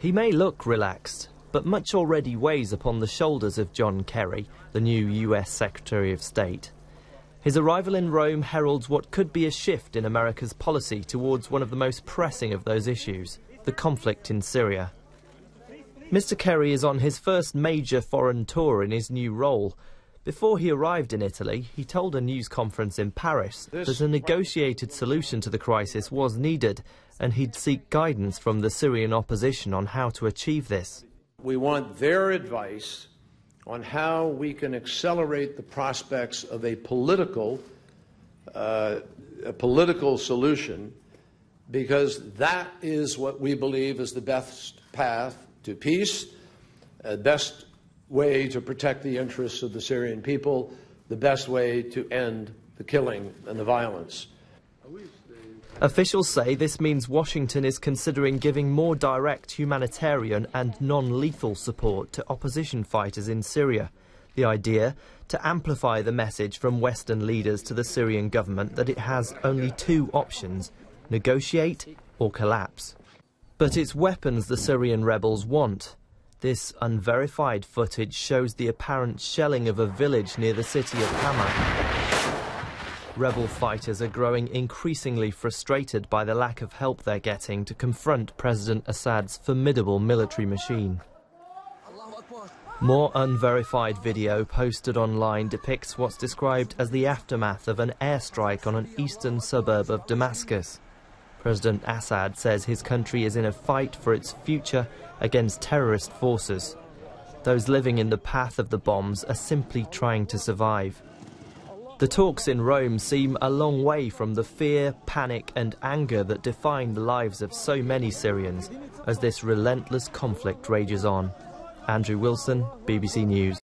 He may look relaxed, but much already weighs upon the shoulders of John Kerry, the new US Secretary of State. His arrival in Rome heralds what could be a shift in America's policy towards one of the most pressing of those issues, the conflict in Syria. Mr Kerry is on his first major foreign tour in his new role. Before he arrived in Italy, he told a news conference in Paris that a negotiated solution to the crisis was needed and he'd seek guidance from the Syrian opposition on how to achieve this. We want their advice on how we can accelerate the prospects of a political, uh, a political solution, because that is what we believe is the best path to peace, the best way to protect the interests of the Syrian people, the best way to end the killing and the violence. Officials say this means Washington is considering giving more direct humanitarian and non-lethal support to opposition fighters in Syria. The idea to amplify the message from Western leaders to the Syrian government that it has only two options, negotiate or collapse. But it's weapons the Syrian rebels want. This unverified footage shows the apparent shelling of a village near the city of Hama. Rebel fighters are growing increasingly frustrated by the lack of help they're getting to confront President Assad's formidable military machine. More unverified video posted online depicts what's described as the aftermath of an airstrike on an eastern suburb of Damascus. President Assad says his country is in a fight for its future against terrorist forces. Those living in the path of the bombs are simply trying to survive. The talks in Rome seem a long way from the fear, panic and anger that define the lives of so many Syrians as this relentless conflict rages on. Andrew Wilson, BBC News.